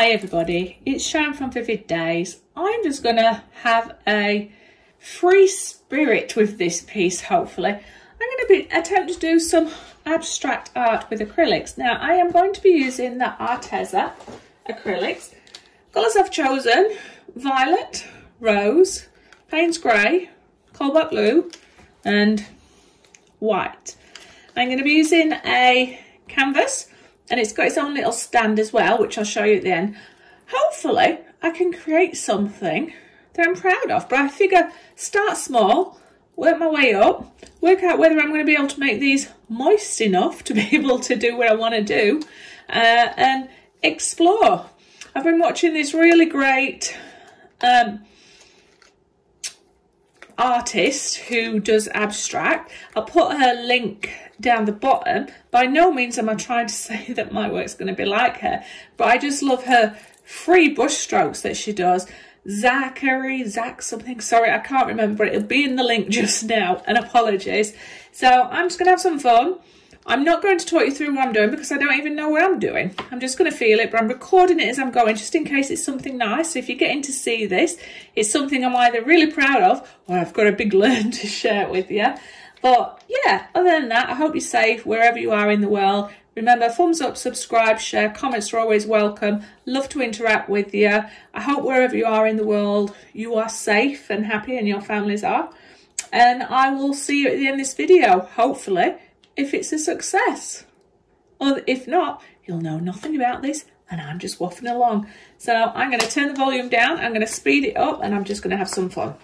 Hi everybody, it's Sharon from Vivid Days. I'm just to have a free spirit with this piece, hopefully. I'm to be attempt to do some abstract art with acrylics. Now, I am going to be using the Arteza acrylics. Colours I've chosen, violet, rose, Payne's grey, cobalt blue, and white. I'm to be using a canvas and it's got its own little stand as well, which I'll show you at the end. Hopefully, I can create something that I'm proud of, but I figure start small, work my way up, work out whether I'm going to be able to make these moist enough to be able to do what I want to do, uh, and explore. I've been watching this really great um, artist who does abstract. I'll put her link down the bottom. By no means am I trying to say that my work's going to be like her, but I just love her free brush strokes that she does. Zachary, Zach something, sorry, I can't remember. It'll be in the link just now, and apologies. So I'm just going to have some fun. I'm not going to talk you through what I'm doing because I don't even know what I'm doing. I'm just going to feel it, but I'm recording it as I'm going just in case it's something nice. So if you're getting to see this, it's something I'm either really proud of or I've got a big learn to share it with you. But yeah, other than that, I hope you're safe wherever you are in the world. Remember, thumbs up, subscribe, share, comments are always welcome. Love to interact with you. I hope wherever you are in the world, you are safe and happy and your families are. And I will see you at the end of this video, hopefully if it's a success. Or if not, you'll know nothing about this and I'm just waffling along. So I'm going to turn the volume down, I'm going to speed it up and I'm just going to have some fun.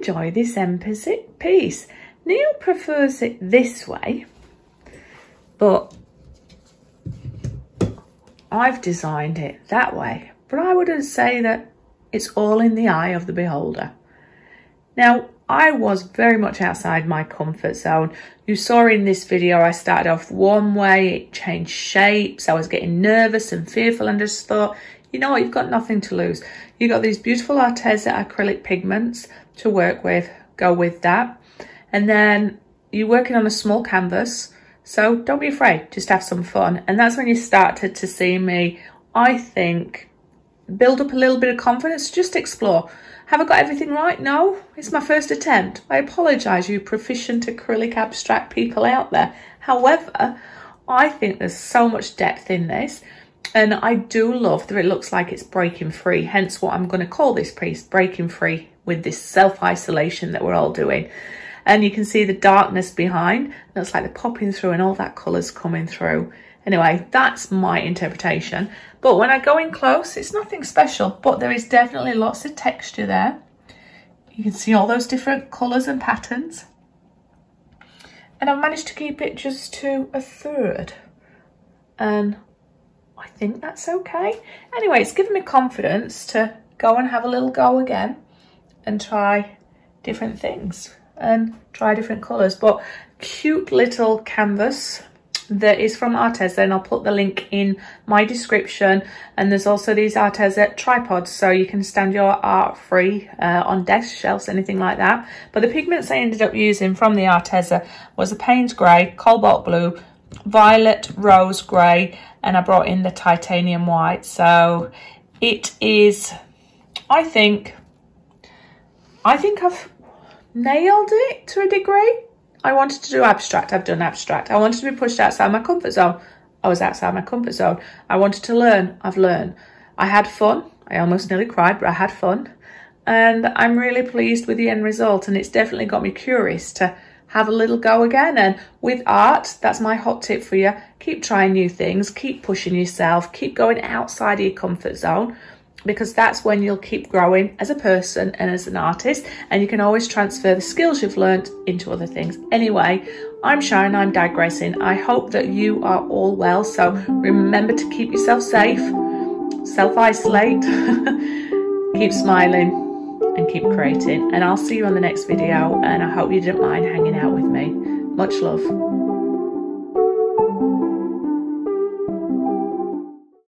Enjoy this emphasis piece. Neil prefers it this way, but I've designed it that way. But I wouldn't say that it's all in the eye of the beholder. Now, I was very much outside my comfort zone. You saw in this video, I started off one way, it changed shapes. I was getting nervous and fearful and just thought, you know what, you've got nothing to lose. You've got these beautiful Arteza acrylic pigments to work with, go with that. And then you're working on a small canvas, so don't be afraid, just have some fun. And that's when you started to see me, I think, build up a little bit of confidence, just explore. Have I got everything right? No, it's my first attempt. I apologise, you proficient acrylic abstract people out there. However, I think there's so much depth in this. And I do love that it looks like it's breaking free, hence what I'm going to call this piece, breaking free with this self-isolation that we're all doing. And you can see the darkness behind. Looks like they're popping through and all that colour's coming through. Anyway, that's my interpretation. But when I go in close, it's nothing special, but there is definitely lots of texture there. You can see all those different colours and patterns. And I've managed to keep it just to a third. And I think that's okay. Anyway, it's given me confidence to go and have a little go again and try different things and try different colours. But cute little canvas that is from Arteza and I'll put the link in my description and there's also these Arteza tripods so you can stand your art free uh, on desk shelves anything like that but the pigments I ended up using from the Arteza was a Payne's grey, cobalt blue, violet rose grey and I brought in the titanium white so it is I think I think I've nailed it to a degree I wanted to do abstract. I've done abstract. I wanted to be pushed outside my comfort zone. I was outside my comfort zone. I wanted to learn. I've learned. I had fun. I almost nearly cried, but I had fun. And I'm really pleased with the end result. And it's definitely got me curious to have a little go again. And with art, that's my hot tip for you. Keep trying new things. Keep pushing yourself. Keep going outside of your comfort zone because that's when you'll keep growing as a person and as an artist and you can always transfer the skills you've learned into other things. Anyway, I'm Sharon, I'm digressing. I hope that you are all well. So remember to keep yourself safe, self-isolate, keep smiling keep creating. And I'll see you on the next video and I hope you didn't mind hanging out with me. Much love.